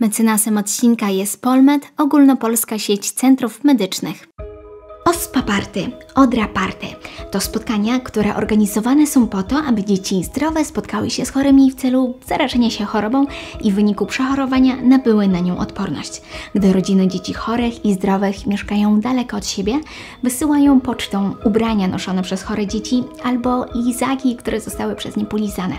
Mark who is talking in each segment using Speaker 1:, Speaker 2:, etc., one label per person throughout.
Speaker 1: Mecenasem odcinka jest Polmed, ogólnopolska sieć centrów medycznych. OSPA Party, Odra Party to spotkania, które organizowane są po to, aby dzieci zdrowe spotkały się z chorymi w celu zarażenia się chorobą i w wyniku przechorowania nabyły na nią odporność. Gdy rodziny dzieci chorych i zdrowych mieszkają daleko od siebie, wysyłają pocztą ubrania noszone przez chore dzieci albo lizaki, które zostały przez nie polizane.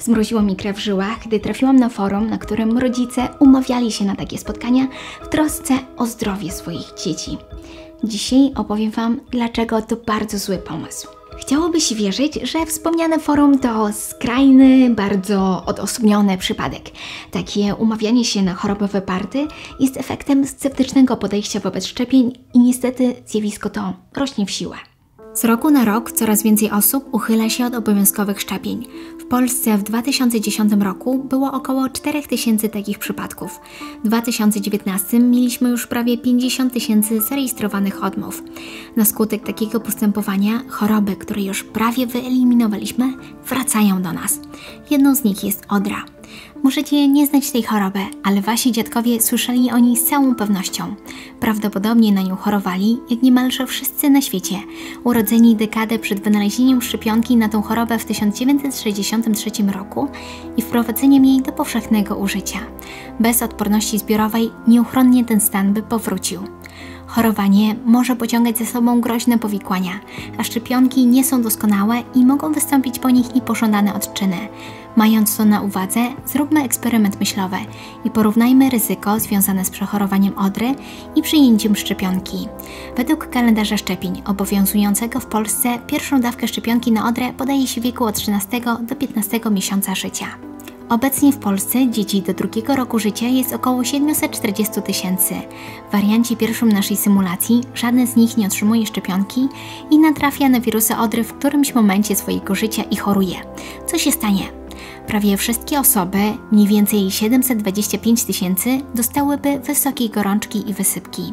Speaker 1: Zmroziło mi krew w żyłach, gdy trafiłam na forum, na którym rodzice umawiali się na takie spotkania w trosce o zdrowie swoich dzieci. Dzisiaj opowiem Wam, dlaczego to bardzo zły pomysł. Chciałoby się wierzyć, że wspomniane forum to skrajny, bardzo odosobniony przypadek. Takie umawianie się na chorobowe party jest efektem sceptycznego podejścia wobec szczepień i niestety zjawisko to rośnie w siłę. Z roku na rok coraz więcej osób uchyla się od obowiązkowych szczepień. W Polsce w 2010 roku było około 4000 takich przypadków. W 2019 mieliśmy już prawie 50 tysięcy zarejestrowanych odmów. Na skutek takiego postępowania choroby, które już prawie wyeliminowaliśmy, wracają do nas. Jedną z nich jest odra. Możecie nie znać tej choroby, ale wasi dziadkowie słyszeli o niej z całą pewnością. Prawdopodobnie na nią chorowali, jak niemalże wszyscy na świecie, urodzeni dekadę przed wynalezieniem szczepionki na tą chorobę w 1963 roku i wprowadzeniem jej do powszechnego użycia. Bez odporności zbiorowej nieuchronnie ten stan by powrócił. Chorowanie może pociągać ze sobą groźne powikłania, a szczepionki nie są doskonałe i mogą wystąpić po nich niepożądane odczyny. Mając to na uwadze, zróbmy eksperyment myślowy i porównajmy ryzyko związane z przechorowaniem odry i przyjęciem szczepionki. Według kalendarza szczepień obowiązującego w Polsce pierwszą dawkę szczepionki na odrę podaje się w wieku od 13 do 15 miesiąca życia. Obecnie w Polsce dzieci do drugiego roku życia jest około 740 tysięcy. W wariancie pierwszym naszej symulacji żadne z nich nie otrzymuje szczepionki i natrafia na wirusy odry w którymś momencie swojego życia i choruje. Co się stanie? Prawie wszystkie osoby, mniej więcej 725 tysięcy, dostałyby wysokiej gorączki i wysypki.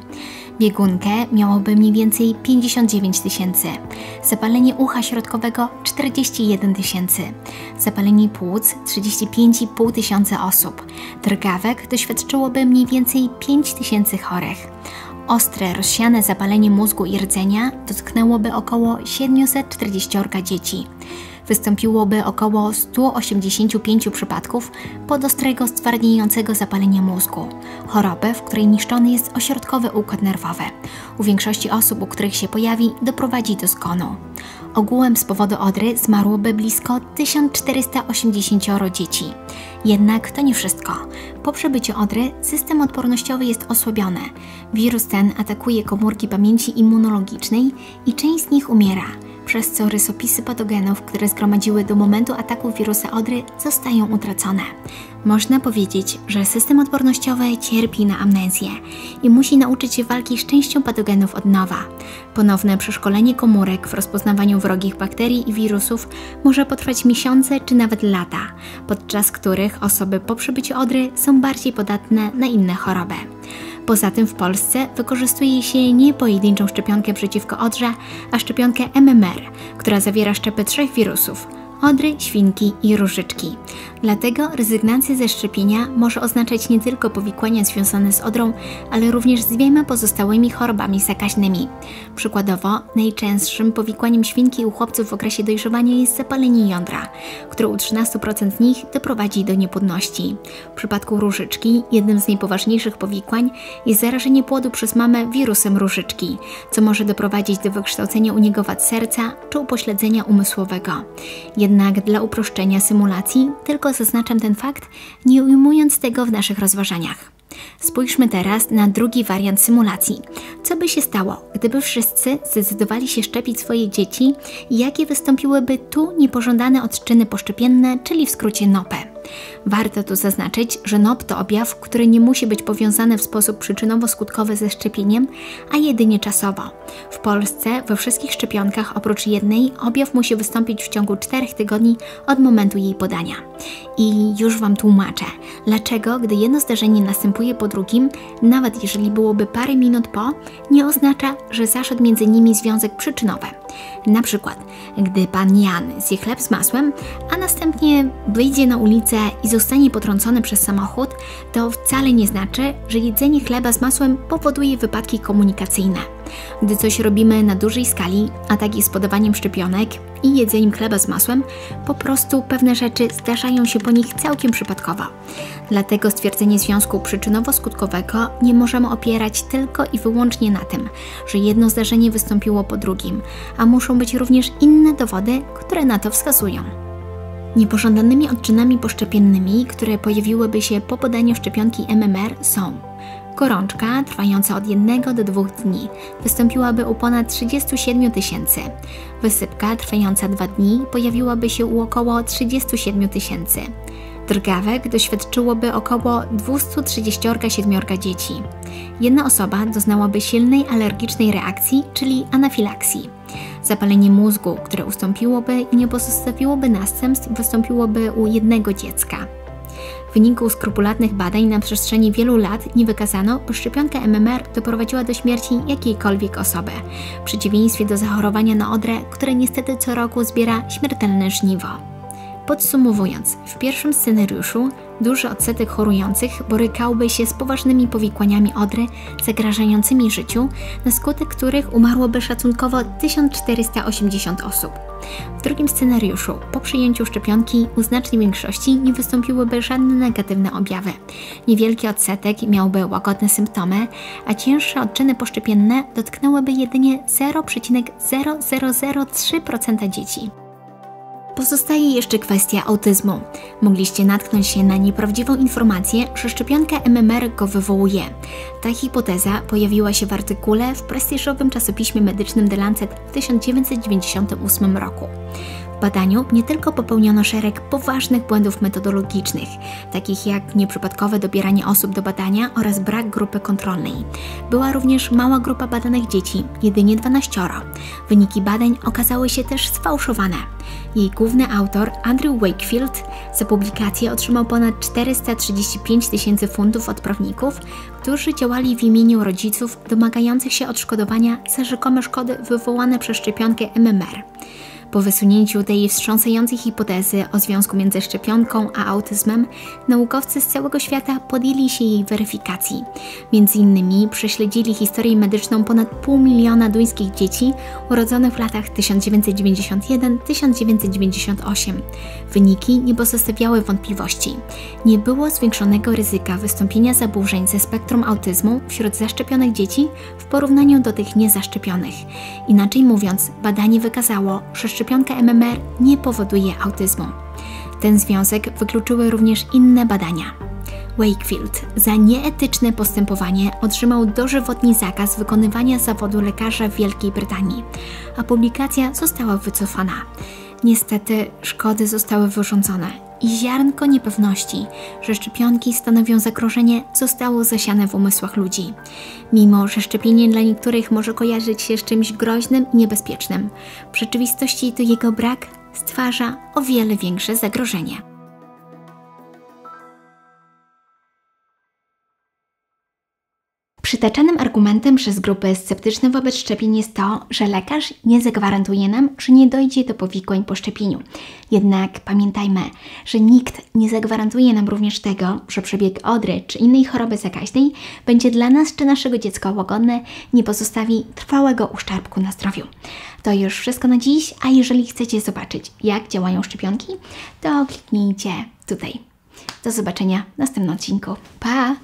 Speaker 1: Biegunkę miałoby mniej więcej 59 tysięcy, zapalenie ucha środkowego 41 tysięcy, zapalenie płuc 35,5 tysiąca osób, drgawek doświadczyłoby mniej więcej 5 tysięcy chorych. Ostre, rozsiane zapalenie mózgu i rdzenia dotknęłoby około 740 dzieci wystąpiłoby około 185 przypadków podostrego stwardniejącego zapalenia mózgu, choroby, w której niszczony jest ośrodkowy układ nerwowy. U większości osób, u których się pojawi, doprowadzi do zgonu. Ogółem z powodu odry zmarłoby blisko 1480 dzieci. Jednak to nie wszystko. Po przebyciu odry system odpornościowy jest osłabiony. Wirus ten atakuje komórki pamięci immunologicznej i część z nich umiera przez co rysopisy patogenów, które zgromadziły do momentu ataku wirusa odry, zostają utracone. Można powiedzieć, że system odpornościowy cierpi na amnezję i musi nauczyć się walki z częścią patogenów od nowa. Ponowne przeszkolenie komórek w rozpoznawaniu wrogich bakterii i wirusów może potrwać miesiące czy nawet lata, podczas których osoby po przebyciu odry są bardziej podatne na inne choroby. Poza tym w Polsce wykorzystuje się nie pojedynczą szczepionkę przeciwko odrze, a szczepionkę MMR, która zawiera szczepy trzech wirusów odry, świnki i różyczki. Dlatego rezygnacja ze szczepienia może oznaczać nie tylko powikłania związane z odrą, ale również z dwiema pozostałymi chorobami zakaźnymi. Przykładowo, najczęstszym powikłaniem świnki u chłopców w okresie dojrzewania jest zapalenie jądra, które u 13% z nich doprowadzi do niepłodności. W przypadku różyczki jednym z najpoważniejszych powikłań jest zarażenie płodu przez mamę wirusem różyczki, co może doprowadzić do wykształcenia u niego wad serca czy upośledzenia umysłowego. Jednak dla uproszczenia symulacji tylko zaznaczam ten fakt, nie ujmując tego w naszych rozważaniach. Spójrzmy teraz na drugi wariant symulacji. Co by się stało, gdyby wszyscy zdecydowali się szczepić swoje dzieci i jakie wystąpiłyby tu niepożądane odczyny poszczepienne, czyli w skrócie NOPE? Warto tu zaznaczyć, że NOP to objaw, który nie musi być powiązany w sposób przyczynowo-skutkowy ze szczepieniem, a jedynie czasowo. W Polsce we wszystkich szczepionkach oprócz jednej objaw musi wystąpić w ciągu 4 tygodni od momentu jej podania. I już Wam tłumaczę, dlaczego, gdy jedno zdarzenie następuje po drugim, nawet jeżeli byłoby parę minut po, nie oznacza, że zaszedł między nimi związek przyczynowy. Na przykład, gdy pan Jan zje chleb z masłem, a następnie wyjdzie na ulicę i zostanie potrącony przez samochód, to wcale nie znaczy, że jedzenie chleba z masłem powoduje wypadki komunikacyjne. Gdy coś robimy na dużej skali, a tak jest podawaniem szczepionek i jedzeniem chleba z masłem, po prostu pewne rzeczy zdarzają się po nich całkiem przypadkowo. Dlatego stwierdzenie związku przyczynowo-skutkowego nie możemy opierać tylko i wyłącznie na tym, że jedno zdarzenie wystąpiło po drugim, a muszą być również inne dowody, które na to wskazują. Niepożądanymi odczynami poszczepiennymi, które pojawiłyby się po podaniu szczepionki MMR są Gorączka, trwająca od 1 do 2 dni, wystąpiłaby u ponad 37 tysięcy. Wysypka, trwająca 2 dni, pojawiłaby się u około 37 tysięcy. Drgawek doświadczyłoby około 237 dzieci. Jedna osoba doznałaby silnej alergicznej reakcji, czyli anafilaksji. Zapalenie mózgu, które ustąpiłoby i nie pozostawiłoby następstw, wystąpiłoby u jednego dziecka. W wyniku skrupulatnych badań na przestrzeni wielu lat nie wykazano, by szczepionka MMR doprowadziła do śmierci jakiejkolwiek osoby, w przeciwieństwie do zachorowania na odrę, które niestety co roku zbiera śmiertelne żniwo. Podsumowując, w pierwszym scenariuszu duży odsetek chorujących borykałby się z poważnymi powikłaniami odry zagrażającymi życiu, na skutek których umarłoby szacunkowo 1480 osób. W drugim scenariuszu, po przyjęciu szczepionki, u znacznej większości nie wystąpiłyby żadne negatywne objawy. Niewielki odsetek miałby łagodne symptomy, a cięższe odczyny poszczepienne dotknęłyby jedynie 0,0003% dzieci. Pozostaje jeszcze kwestia autyzmu. Mogliście natknąć się na nieprawdziwą informację, że szczepionka MMR go wywołuje. Ta hipoteza pojawiła się w artykule w prestiżowym czasopiśmie medycznym The Lancet w 1998 roku. Badaniu nie tylko popełniono szereg poważnych błędów metodologicznych, takich jak nieprzypadkowe dobieranie osób do badania oraz brak grupy kontrolnej. Była również mała grupa badanych dzieci, jedynie 12. Wyniki badań okazały się też sfałszowane. Jej główny autor, Andrew Wakefield, za publikację otrzymał ponad 435 tysięcy funtów od prawników, którzy działali w imieniu rodziców domagających się odszkodowania za rzekome szkody wywołane przez szczepionkę MMR. Po wysunięciu tej wstrząsającej hipotezy o związku między szczepionką a autyzmem, naukowcy z całego świata podjęli się jej weryfikacji. Między innymi prześledzili historię medyczną ponad pół miliona duńskich dzieci urodzonych w latach 1991-1998. Wyniki nie pozostawiały wątpliwości. Nie było zwiększonego ryzyka wystąpienia zaburzeń ze spektrum autyzmu wśród zaszczepionych dzieci w porównaniu do tych niezaszczepionych. Inaczej mówiąc, badanie wykazało, że szczepionka MMR nie powoduje autyzmu. Ten związek wykluczyły również inne badania. Wakefield za nieetyczne postępowanie otrzymał dożywotni zakaz wykonywania zawodu lekarza w Wielkiej Brytanii, a publikacja została wycofana. Niestety szkody zostały wyrządzone i ziarnko niepewności, że szczepionki stanowią zagrożenie, zostało zasiane w umysłach ludzi. Mimo, że szczepienie dla niektórych może kojarzyć się z czymś groźnym i niebezpiecznym, w rzeczywistości to jego brak stwarza o wiele większe zagrożenie. Przytaczanym argumentem przez grupy sceptyczne wobec szczepień jest to, że lekarz nie zagwarantuje nam, że nie dojdzie do powikłań po szczepieniu. Jednak pamiętajmy, że nikt nie zagwarantuje nam również tego, że przebieg odry czy innej choroby zakaźnej będzie dla nas czy naszego dziecka łagodny, nie pozostawi trwałego uszczerbku na zdrowiu. To już wszystko na dziś, a jeżeli chcecie zobaczyć, jak działają szczepionki, to kliknijcie tutaj. Do zobaczenia w następnym odcinku. Pa!